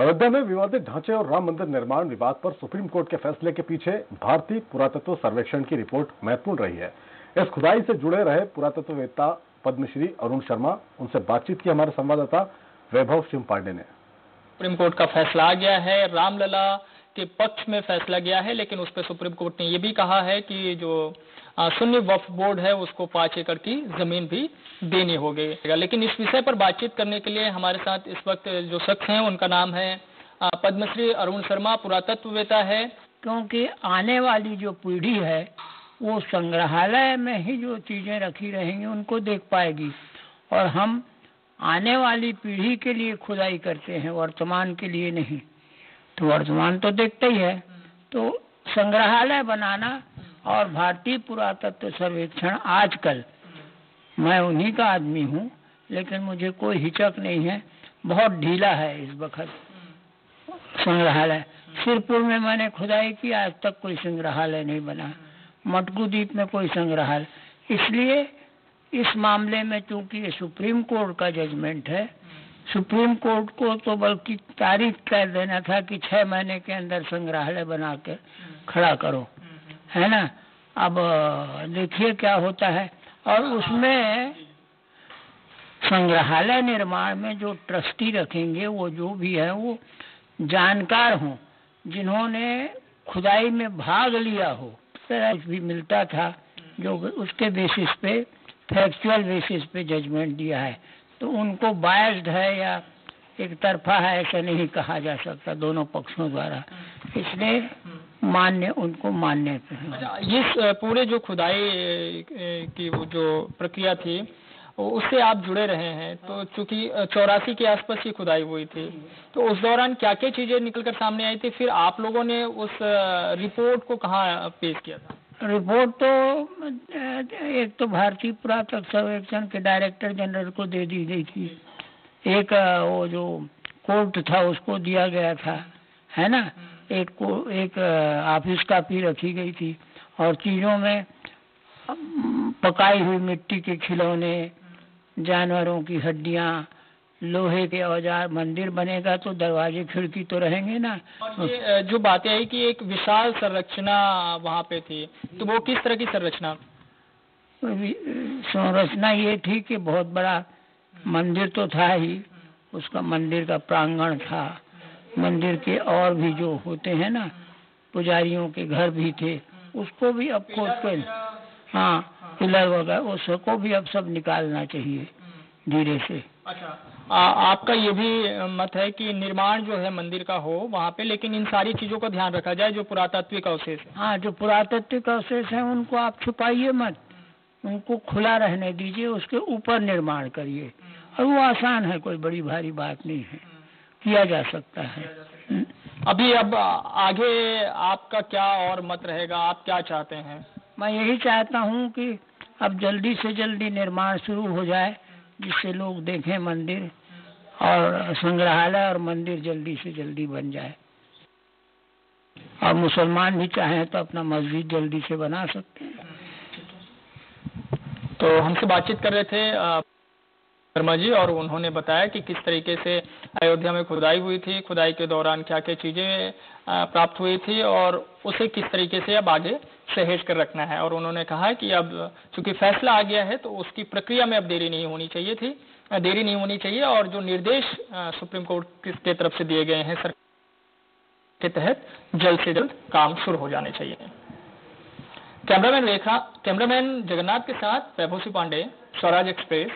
अयोध्या में विवादित ढांचे और राम मंदिर निर्माण विवाद पर सुप्रीम कोर्ट के फैसले के पीछे भारतीय पुरातत्व सर्वेक्षण की रिपोर्ट महत्वपूर्ण रही है। इस खुदाई से जुड़े रहे पुरातत्ववेत्ता पद्मश्री अरुण शर्मा, उनसे बातचीत की हमारे संवाददाता वैभव सिंह पांडे ने। सुप्रीम कोर्ट का फैसला आ गया है। रामलला के पक्ष में फैसला गया है, लेकिन उस पर सुप्रीम कोर्ट ने यह भी कहा है कि जो शून्य वफ बोर्ड है, उसको पाँच एकड़ की ज़मीन भी देनी होगी। लेकिन इस विषय पर बातचीत करने के लिए हमारे साथ इस वक्त जो शख्स हैं, उनका नाम है पद्मश्री अरुण शर्मा पुरातत्ववेता है। क्योंकि आने वाली जो पीढ़ी है, वो संग्रहालय में ही जो चीज़ें रखी रहेंगी, उनको देख पाएगी। और हम आने वाली पीढ़ी के लिए खुदाई करते हैं, वर्तमान के लिए नहीं। तो वर्तमान तो देखते ही है। तो संग्रहालय बनाना और भारतीय पुरातत्व सर्वेक्षण आजकल। मैं उन्हीं का आदमी हूँ, लेकिन मुझे कोई हिचक नहीं है। बहुत ढीला है इस वक्त संग्रहालय। सिरपुर में मैंने खुदाई की, आज तक कोई संग्रहालय नहीं बना। मटकू द्वीप में कोई संग्रहालय। इसलिए इस मामले में चूँकि ये सुप्रीम कोर्ट का जजमेंट है सुप्रीम कोर्ट को तो बल्कि तारीख कर देना था कि छह महीने के अंदर संग्रहालय बना कर खड़ा करो। है ना? अब देखिए क्या होता है। और उसमें संग्रहालय निर्माण में जो ट्रस्टी रखेंगे, वो जो भी है, वो जानकार हों, जिन्होंने खुदाई में भाग लिया हो। कुछ भी मिलता था, जो उसके बेसिस पे फैक्चुअल बेसिस पे जजमेंट दिया है। तो उनको बायस्ड है या एक तरफा है, ऐसा नहीं कहा जा सकता दोनों पक्षों द्वारा। इसलिए मान्य, उनको मान्य अच्छा इस पूरे जो खुदाई की वो जो प्रक्रिया थी उससे आप जुड़े रहे हैं। तो चूँकि चौरासी के आसपास ही खुदाई हुई थी तो उस दौरान क्या क्या चीज़ें निकल कर सामने आई थी? फिर आप लोगों ने उस रिपोर्ट को कहाँ पेश किया था? रिपोर्ट तो एक तो भारतीय पुरातत्व सर्वेक्षण के डायरेक्टर जनरल को दे दी गई थी। एक, वो जो कोर्ट था, उसको दिया गया था, है ना? एक को, एक ऑफ़िस कापी रखी गई थी और चीज़ों में पकाई हुई मिट्टी के खिलौने, जानवरों की हड्डियाँ लोहे के औज़ार मंदिर बनेगा तो दरवाजे खिड़की तो रहेंगे ना। जो बातें आई कि एक विशाल संरचना वहाँ पे थी तो वो किस तरह की संरचना? संरचना ये थी कि बहुत बड़ा मंदिर तो था ही उसका मंदिर का प्रांगण था। मंदिर के और भी जो होते हैं ना पुजारियों के घर भी थे उसको भी अब खोद कर हाँ पिलर वगैरह उसको भी अब सब निकालना चाहिए। धीरे से। अच्छा। आ, आपका ये भी मत है कि निर्माण जो है मंदिर का हो वहाँ पे लेकिन इन सारी चीज़ों का ध्यान रखा जाए जो पुरातत्विक अवशेष हाँ। जो पुरातत्विक अवशेष है उनको आप छुपाइए मत। उनको खुला रहने दीजिए उसके ऊपर निर्माण करिए। और वो आसान है कोई बड़ी भारी बात नहीं है। किया जा सकता है। अभी अब आगे आपका क्या और मत रहेगा? आप क्या चाहते हैं? मैं यही चाहता हूँ कि अब जल्दी से जल्दी निर्माण शुरू हो जाए। जिससे लोग देखें मंदिर और संग्रहालय और मंदिर जल्दी से जल्दी बन जाए। और मुसलमान भी चाहें तो अपना मस्जिद जल्दी से बना सकते हैं। तो हमसे बातचीत कर रहे थे शर्मा जी, और उन्होंने बताया कि किस तरीके से अयोध्या में खुदाई हुई थी, खुदाई के दौरान क्या क्या चीज़ें प्राप्त हुई थी, और उसे किस तरीके से अब आगे सहेज कर रखना है। और उन्होंने कहा कि अब चूँकि फैसला आ गया है तो उसकी प्रक्रिया में अब देरी नहीं होनी चाहिए थी। देरी नहीं होनी चाहिए और जो निर्देश सुप्रीम कोर्ट के तरफ़ से दिए गए हैं सरकार के तहत जल्द से जल्द काम शुरू हो जाने चाहिए। कैमरामैन रेखा, कैमरामैन जगन्नाथ के साथ वैभव पांडे, स्वराज एक्सप्रेस